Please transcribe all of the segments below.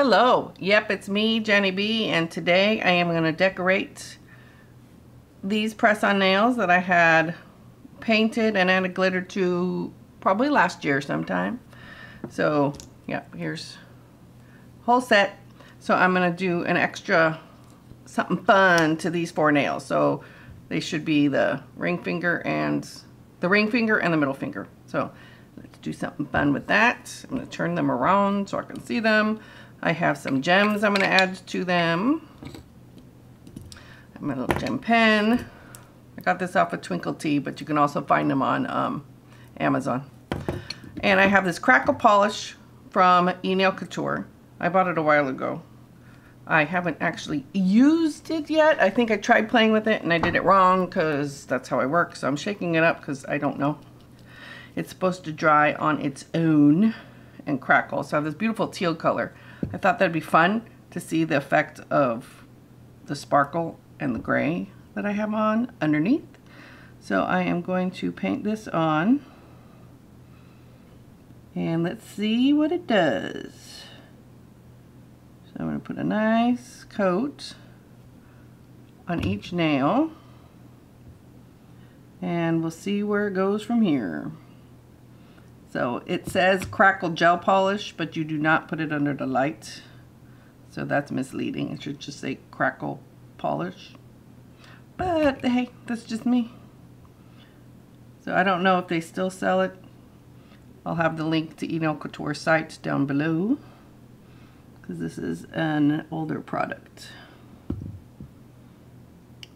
Hello, yep, it's me, Jennie B, and today I am going to decorate these press-on nails that I had painted and added glitter to probably last year sometime. So, yep, here's whole set. So I'm going to do an extra something fun to these four nails. So they should be the ring finger and the ring finger and the middle finger. So let's do something fun with that. I'm going to turn them around so I can see them. I have some gems I'm going to add to them. my little gem pen. I got this off of Twinkled T, but you can also find them on um, Amazon. And I have this crackle polish from eNail Couture. I bought it a while ago. I haven't actually used it yet. I think I tried playing with it and I did it wrong because that's how I work. So I'm shaking it up because I don't know. It's supposed to dry on its own and crackle. So I have this beautiful teal color. I thought that'd be fun to see the effect of the sparkle and the gray that I have on underneath. So I am going to paint this on and let's see what it does. So I'm going to put a nice coat on each nail and we'll see where it goes from here. So it says crackle gel polish, but you do not put it under the light. So that's misleading. It should just say crackle polish. But hey, that's just me. So I don't know if they still sell it. I'll have the link to eNail Couture site down below because this is an older product.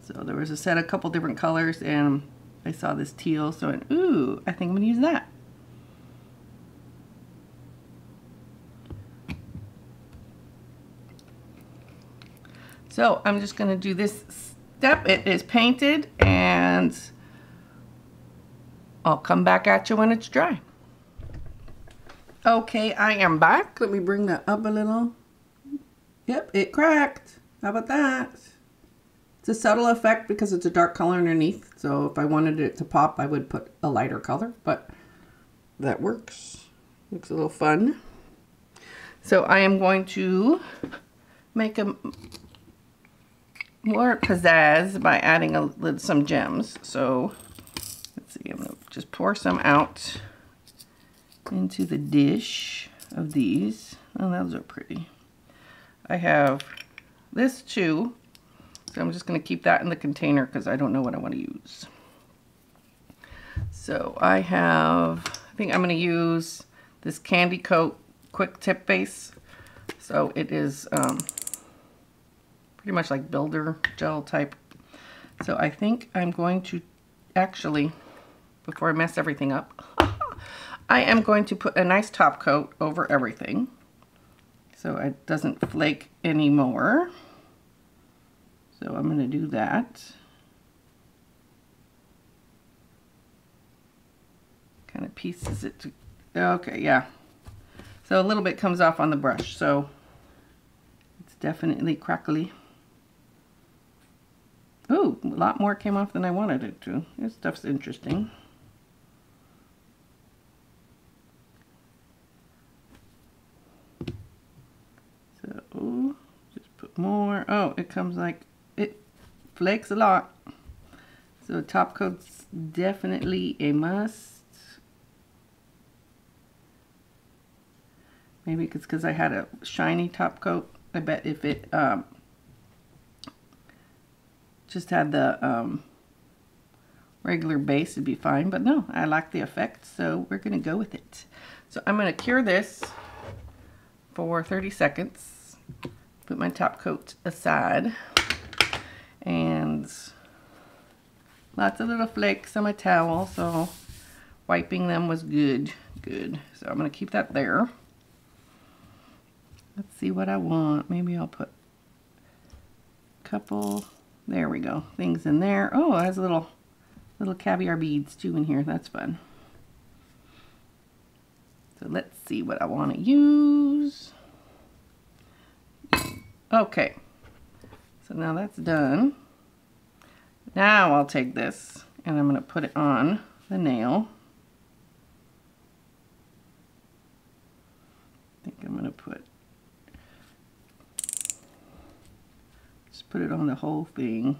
So there was a set of a couple different colors and I saw this teal so I went, ooh, I think I'm going to use that. So I'm just going to do this step. It is painted and I'll come back at you when it's dry. Okay, I am back. Let me bring that up a little. Yep, it cracked. How about that? It's a subtle effect because it's a dark color underneath. So if I wanted it to pop, I would put a lighter color, but that works. Looks a little fun. So I am going to make a more pizzazz by adding a, some gems. So let's see, I'm going to just pour some out into the dish of these. Oh, those are pretty. I have this too. So I'm just going to keep that in the container because I don't know what I want to use. So I have, I think I'm going to use this Candy Coat Quick Tip Base. So it is um, pretty much like builder gel type. So I think I'm going to actually, before I mess everything up, I am going to put a nice top coat over everything so it doesn't flake anymore. So I'm going to do that. Kind of pieces it to, okay, yeah. So a little bit comes off on the brush, so it's definitely crackly. Ooh, a lot more came off than I wanted it to. This stuff's interesting. So, just put more. Oh, it comes like, it flakes a lot. So top coat's definitely a must. Maybe it's because I had a shiny top coat. I bet if it um, just had the um, regular base it'd be fine. But no, I like the effect, so we're going to go with it. So I'm going to cure this for 30 seconds. Put my top coat aside. And lots of little flakes on my towel, so wiping them was good. Good. So I'm going to keep that there. Let's see what I want. Maybe I'll put a couple there we go. Things in there. Oh, it has little little caviar beads too in here. That's fun. So let's see what I want to use. Okay. So now that's done. Now I'll take this and I'm going to put it on the nail. I think I'm going to put put it on the whole thing.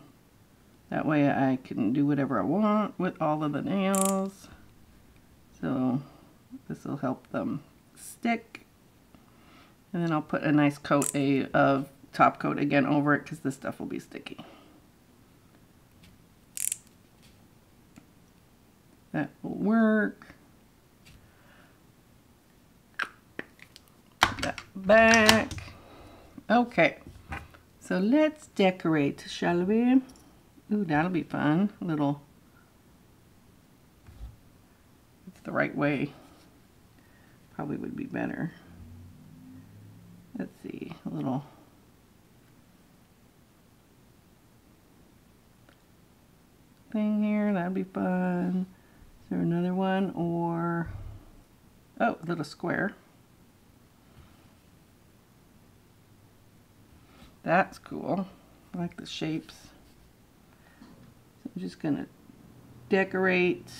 That way I can do whatever I want with all of the nails. So this will help them stick. And then I'll put a nice coat a, of top coat again over it because this stuff will be sticky. That will work. That back. Okay, so let's decorate, shall we? Ooh, that'll be fun. A little, it's the right way. Probably would be better. Let's see, a little thing here, that'd be fun. Is there another one or, oh, a little square. That's cool. I like the shapes. So I'm just going to decorate.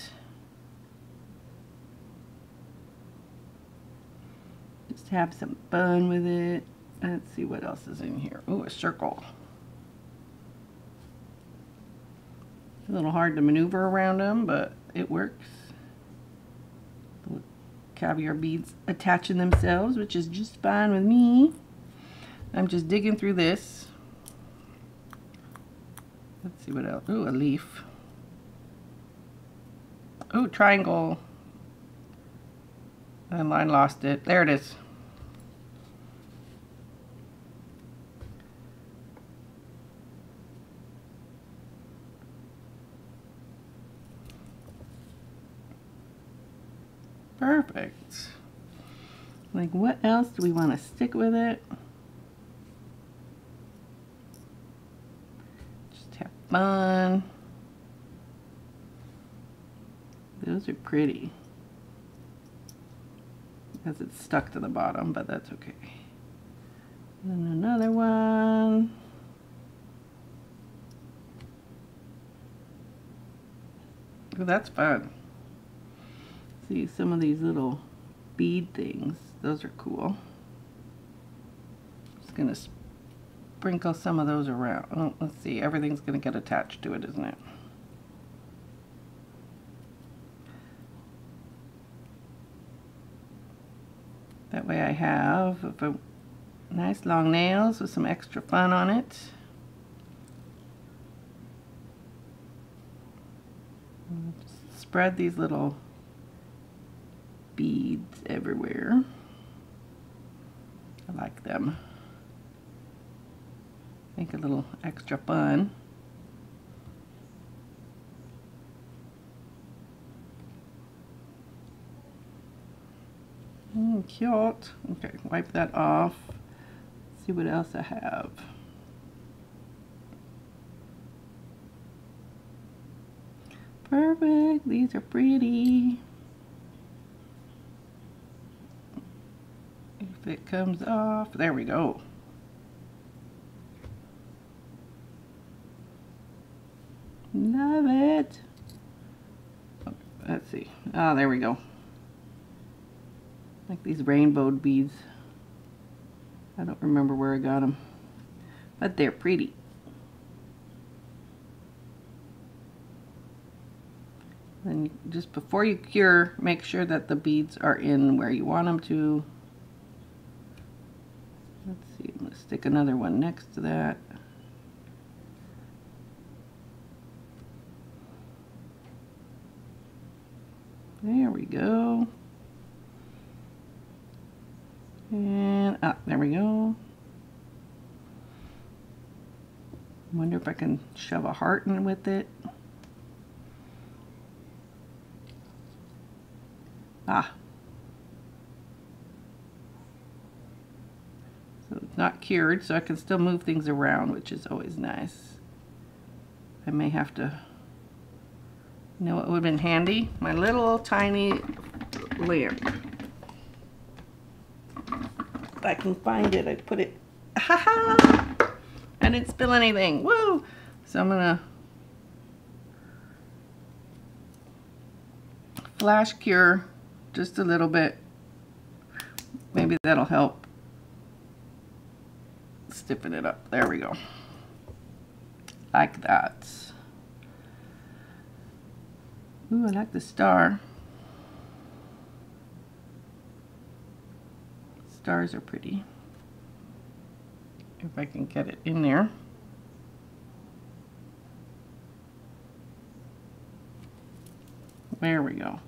Just have some fun with it. Let's see what else is in here. Oh, a circle. A little hard to maneuver around them, but it works. Caviar beads attaching themselves, which is just fine with me. I'm just digging through this. Let's see what else. Ooh, a leaf. Ooh, triangle. And I lost it. There it is. Perfect. Like what else do we want to stick with it? Fun. Those are pretty. Because it's stuck to the bottom, but that's okay. And another one. Oh, that's fun. See some of these little bead things. Those are cool. Just gonna sprinkle some of those around. Oh, let's see, everything's going to get attached to it, isn't it? That way I have a nice long nails with some extra fun on it. Spread these little beads everywhere. I like them make a little extra fun. Mm, cute. Okay, wipe that off. see what else I have. Perfect. These are pretty. If it comes off, there we go. Love it. let's see. Ah, oh, there we go. Like these rainbow beads. I don't remember where I got them. But they're pretty. Then just before you cure, make sure that the beads are in where you want them to. Let's see, I'm going to stick another one next to that. There we go. And up, there we go. wonder if I can shove a heart in with it. Ah. So it's not cured, so I can still move things around, which is always nice. I may have to you know what would have been handy? My little tiny lamp. If I can find it, I put it, ha ha! I didn't spill anything, woo! So I'm gonna flash cure just a little bit. Maybe that'll help stiffen it up. There we go. like that. Ooh, I like the star. Stars are pretty. If I can get it in there. There we go.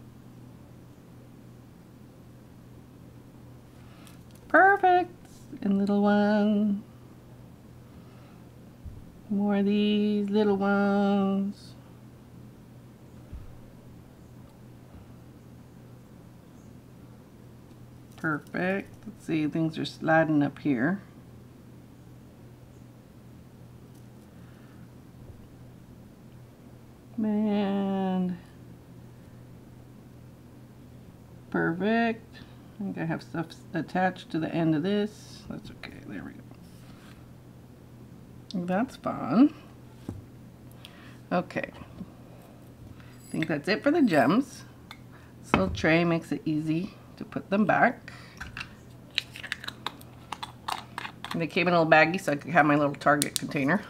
Perfect. And little one. More of these little ones. Perfect. Let's see, things are sliding up here. And perfect. I think I have stuff attached to the end of this. That's okay. There we go. That's fun. Okay. I think that's it for the gems. This little tray makes it easy to put them back. And they came in a little baggy so I could have my little Target container.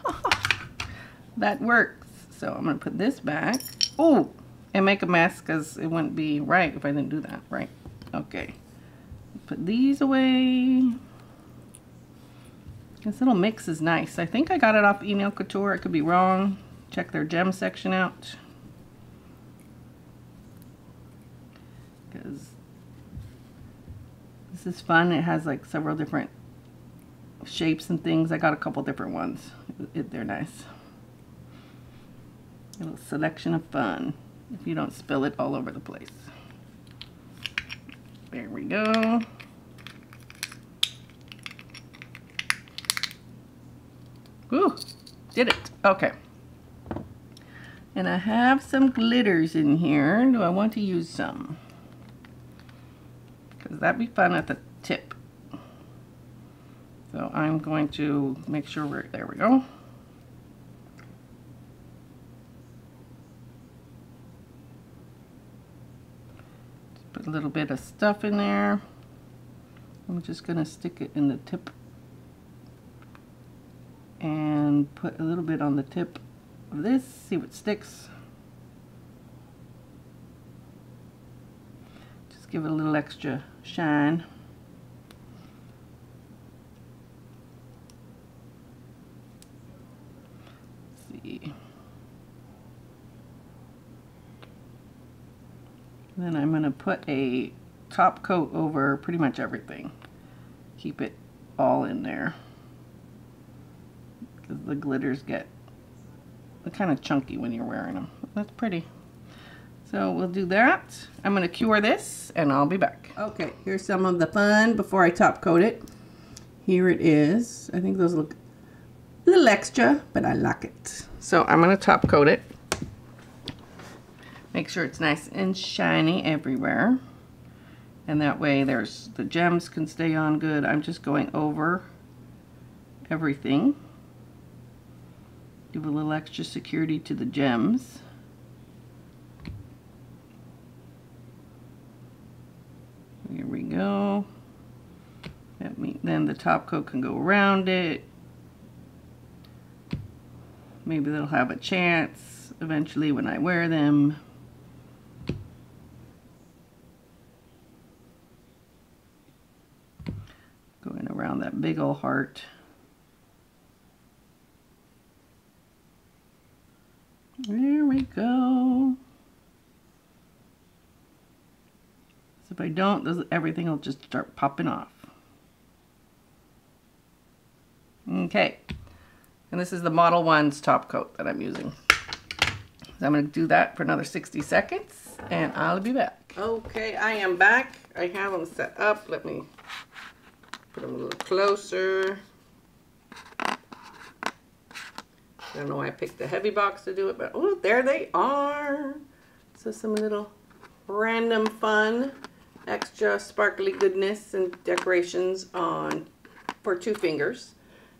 that works. So I'm going to put this back. Oh, and make a mess because it wouldn't be right if I didn't do that, right? Okay. Put these away. This little mix is nice. I think I got it off E Nail Couture. I could be wrong. Check their gem section out. Because is fun. It has like several different shapes and things. I got a couple different ones. It, they're nice. A little selection of fun if you don't spill it all over the place. There we go. Woo, did it. Okay. And I have some glitters in here. Do I want to use some? That'd be fun at the tip. So I'm going to make sure we're, there we go. Just put a little bit of stuff in there. I'm just going to stick it in the tip and put a little bit on the tip of this, see what sticks. Just give it a little extra shine. see. Then I'm going to put a top coat over pretty much everything. Keep it all in there. Because the glitters get kind of chunky when you're wearing them. That's pretty. So we'll do that. I'm going to cure this and I'll be back. Okay, here's some of the fun before I top coat it. Here it is. I think those look a little extra, but I like it. So I'm going to top coat it. Make sure it's nice and shiny everywhere. And that way there's the gems can stay on good. I'm just going over everything. Give a little extra security to the gems. Here we go. Then the top coat can go around it. Maybe they'll have a chance eventually when I wear them. Going around that big old heart. There we go. So if I don't, everything will just start popping off. Okay. And this is the Modelones top coat that I'm using. So I'm going to do that for another 60 seconds and I'll be back. Okay, I am back. I have them set up. Let me put them a little closer. I don't know why I picked the heavy box to do it, but oh, there they are. So some little random fun, extra sparkly goodness and decorations on for two fingers.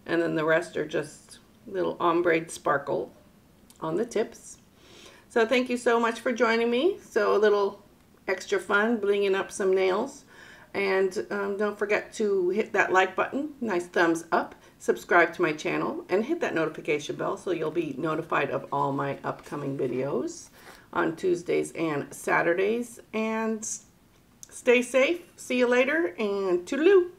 And then the rest are just little ombre sparkle on the tips. So thank you so much for joining me. So a little extra fun, blinging up some nails. And um, don't forget to hit that like button, nice thumbs up, subscribe to my channel, and hit that notification bell so you'll be notified of all my upcoming videos on Tuesdays and Saturdays. And stay safe. See you later, and toodaloo.